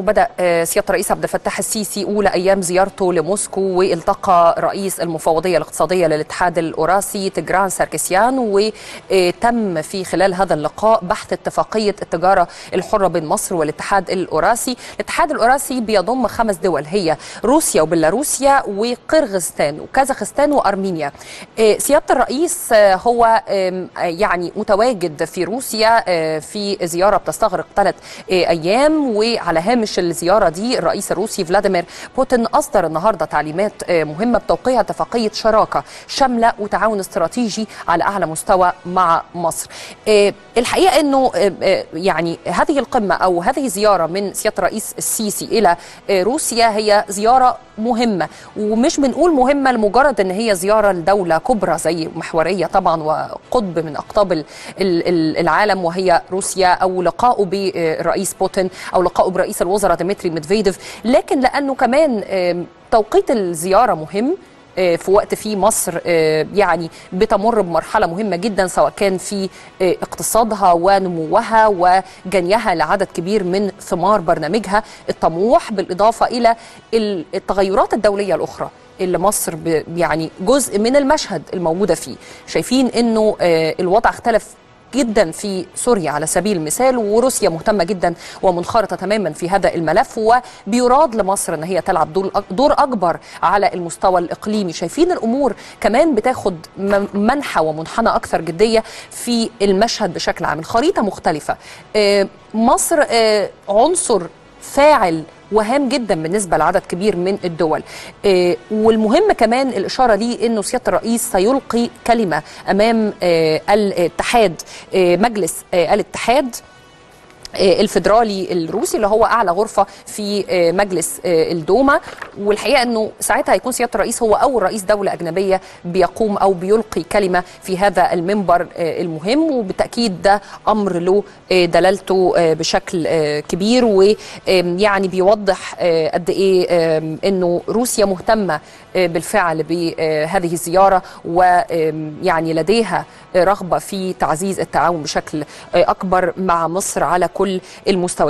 وبدأ سيادة الرئيس عبد الفتاح السيسي أولى أيام زيارته لموسكو والتقى رئيس المفوضية الاقتصادية للاتحاد الأوراسي تجران ساركسيان وتم في خلال هذا اللقاء بحث اتفاقية التجارة الحرة بين مصر والاتحاد الأوراسي. الاتحاد الأوراسي بيضم خمس دول هي روسيا وبيلاروسيا وقرغستان وكازاخستان وأرمينيا. سيادة الرئيس هو يعني متواجد في روسيا في زيارة بتستغرق ثلاث أيام وعلى هامش الزيارة دي الرئيس الروسي فلاديمير بوتين أصدر النهاردة تعليمات مهمة بتوقيع اتفاقية شراكة شاملة وتعاون استراتيجي على أعلى مستوى مع مصر. الحقيقة أنه يعني هذه القمة أو هذه الزيارة من سيادة الرئيس السيسي إلى روسيا هي زيارة مهمة. ومش بنقول مهمة لمجرد أن هي زيارة لدولة كبرى زي محورية طبعا وقطب من أقطاب العالم وهي روسيا أو لقائه بالرئيس بوتين أو لقائه برئيس الوزراء ديمتري ميدفيديف لكن لأنه كمان توقيت الزيارة مهم في وقت فيه مصر يعني بتمر بمرحلة مهمة جدا سواء كان في اقتصادها ونموها وجنيها لعدد كبير من ثمار برنامجها. الطموح بالإضافة إلى التغيرات الدولية الأخرى اللي مصر يعني جزء من المشهد الموجودة فيه. شايفين إنه الوضع اختلف جدا في سوريا على سبيل المثال وروسيا مهتمة جدا ومنخرطة تماما في هذا الملف وبيراد لمصر إن هي تلعب دور أكبر على المستوى الإقليمي. شايفين الأمور كمان بتاخد منحى ومنحنى أكثر جدية في المشهد بشكل عام. الخريطة مختلفة. مصر عنصر فاعل وهام جدا بالنسبة لعدد كبير من الدول. آه والمهم كمان الإشارة ليه إنه سيادة الرئيس سيلقي كلمة أمام آه الاتحاد آه مجلس الاتحاد. الفيدرالي الروسي اللي هو أعلى غرفة في مجلس الدوما. والحقيقة إنه ساعتها هيكون سيادة الرئيس هو أول رئيس دولة أجنبية بيقوم أو بيلقي كلمة في هذا المنبر المهم. وبالتأكيد ده أمر له دلالته بشكل كبير. ويعني بيوضح قد إيه إنه روسيا مهتمة بالفعل بهذه الزيارة. ويعني لديها رغبة في تعزيز التعاون بشكل أكبر مع مصر على كل المستويات.